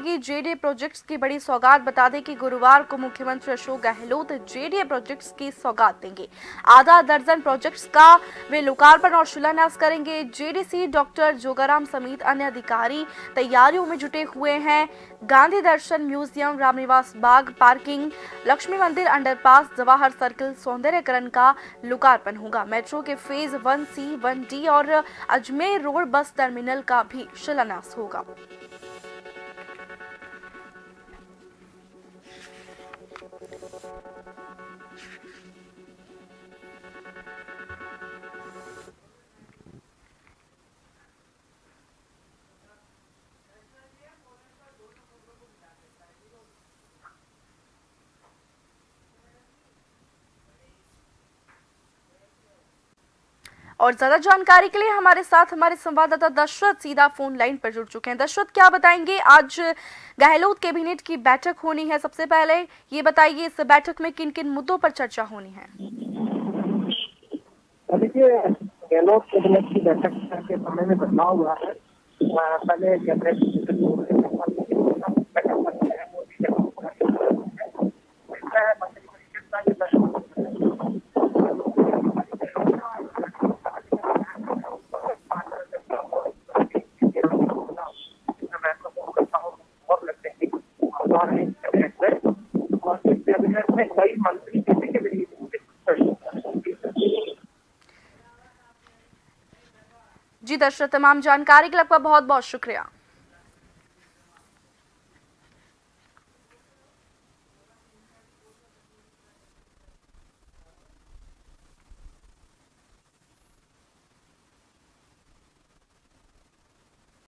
की JDA projects की बड़ी सौगात बता दें कि गुरुवार को मुख्यमंत्री अशोक गहलोत जेडीए प्रोजेक्ट्स की सौगात देंगे। आधा दर्जन प्रोजेक्ट्स का वे लोकार्पण और शिलान्यास करेंगे। जेडीसी डॉक्टर जोगाराम समेत अन्य अधिकारी तैयारियों में जुटे हुए हैं। Gandhi Darshan museum, Ramniwas Bagh, parking, Lakshmi Mandir, underpass, Jawahar circle, सौंदर्यकरण का लोकार्पण होगा। मेट्रो के phase one C, one D और अजमेर रोड बस टर्मिनल का भी शिलान्यास होगा। और ज़्यादा जानकारी के लिए हमारे साथ हमारे संवाददाता दशरथ सीधा फ़ोन लाइन पर जुड़ चुके हैं। दशरथ, क्या बताएँगे? आज गहलोत कैबिनेट की बैठक होनी है सबसे पहले। ये बताइए, इस बैठक में किन किन मुद्दों पर चर्चा होनी है? देखिए, गहलोत कैबिनेट की बैठक के समय में बदलाव हुआ है। पहले कैबिनेट जी दर्शक तमाम जानकारी के आपका बहुत बहुत शुक्रिया।